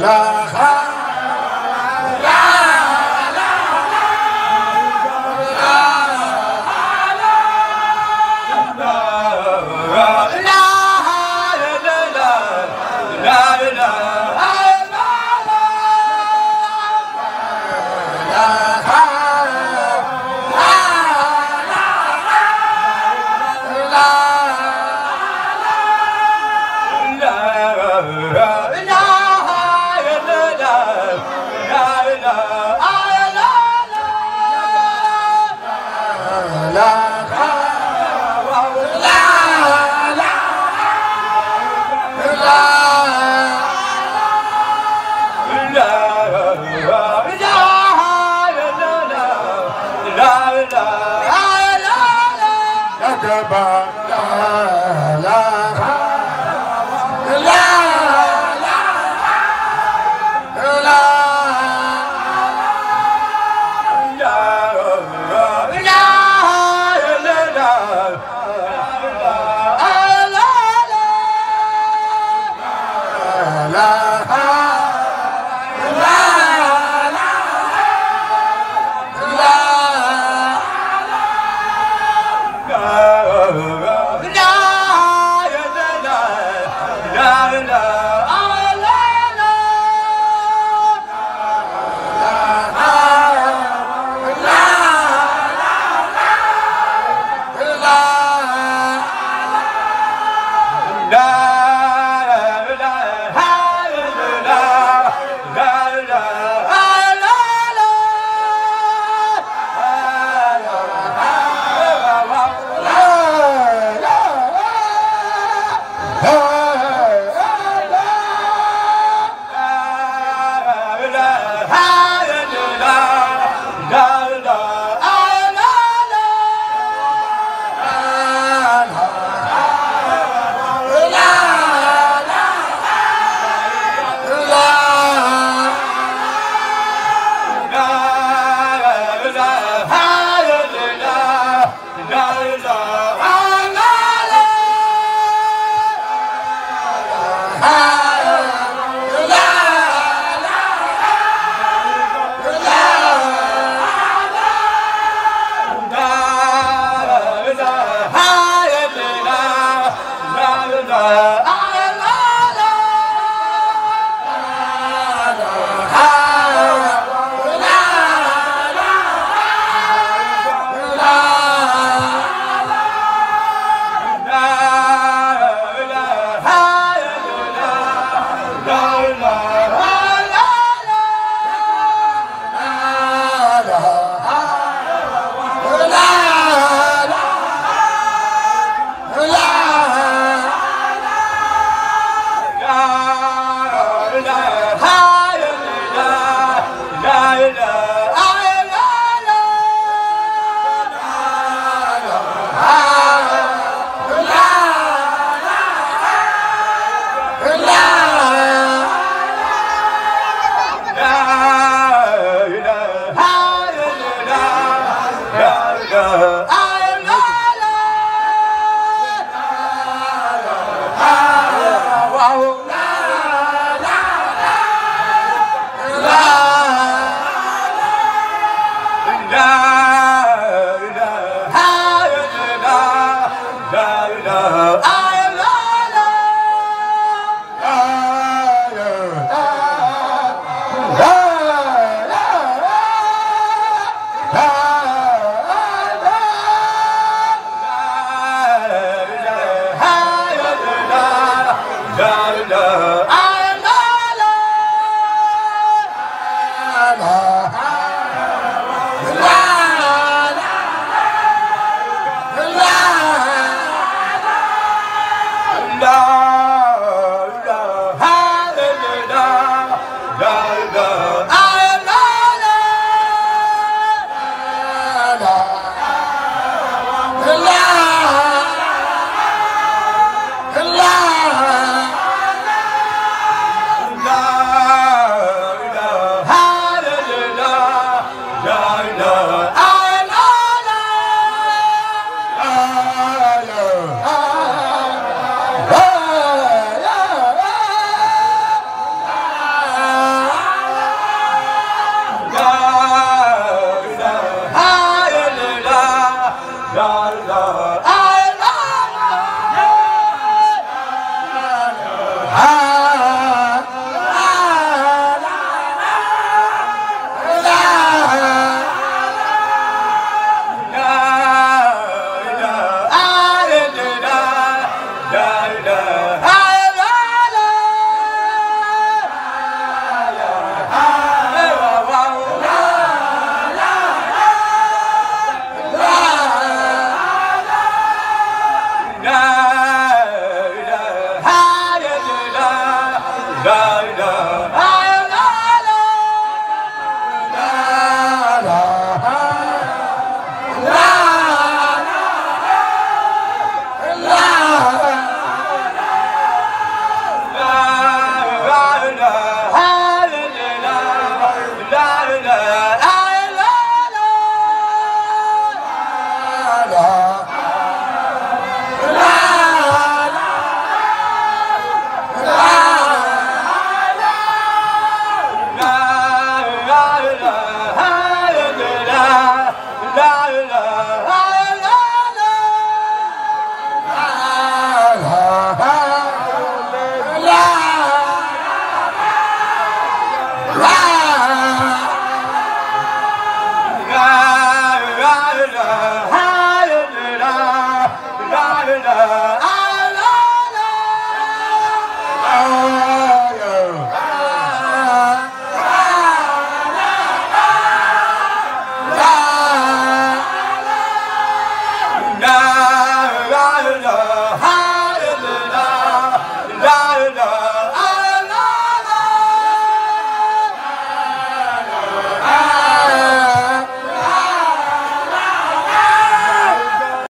la Oh! Baba.